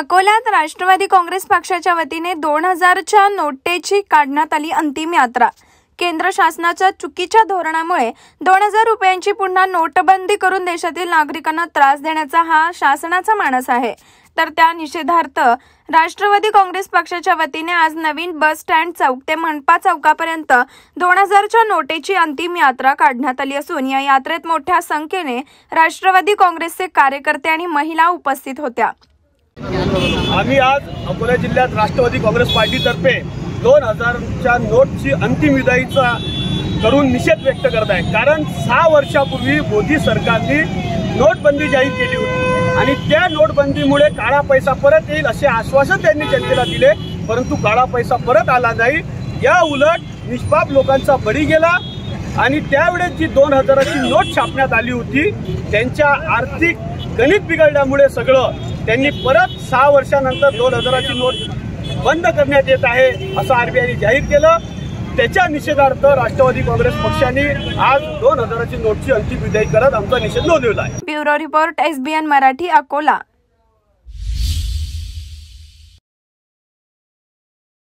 अकोल्यात राष्ट्रवादी काँग्रेस पक्षाच्या वतीने दोन हजारच्या नोटेची काढण्यात आली अंतिम यात्रा. केंद्र शासनाच्या चुकीच्या धोरणामुळे दोन हजार रुपयांची पुन्हा नोटबंदी करून देशातील नागरिकांना त्रास देण्याचा हा शासनाचा मानस आहे. तर त्या निषेधार्थ राष्ट्रवादी काँग्रेस पक्षाच्या वतीने आज नवीन बस स्टँड चौक ते मनपा चौकापर्यंत दोन हजारच्या नोटेची अंतिम यात्रा काढण्यात आली असून या यात्रेत मोठ्या संख्येने राष्ट्रवादी काँग्रेसचे कार्यकर्ते आणि महिला उपस्थित होत्या. आम्ही आज अकोला जिल्ह्यात राष्ट्रवादी काँग्रेस पार्टीतर्फे दोन हजारच्या नोटची अंतिम विदाईचा करून निषेध व्यक्त करत आहे. कारण सहा वर्षापूर्वी मोदी सरकारने नोटबंदी जाहीर केली होती. आणि त्या नोटबंदीमुळे काळा पैसा परत येईल असे आश्वासन त्यांनी जनतेला दिले. परंतु काळा पैसा परत आला नाही. या उलट निष्पाप लोकांचा बळी गेला. आणि त्यावेळेस जी दोन हजाराची नोट छापण्यात आली होती त्यांच्या आर्थिक गणित बिघडल्यामुळे सगळं त्यांनी परत सहा वर्षानंतर दोन हजाराची नोट बंद करण्यात येत आहे असं आरबीआयने जाहीर केलं. त्याच्या निषेधार्थ राष्ट्रवादी काँग्रेस पक्षाने आज दोन हजाराची नोटची अंतिम विदाई करत आमचा निषेध नोंदवला आहे. Bureau report SBN Marathi Akola.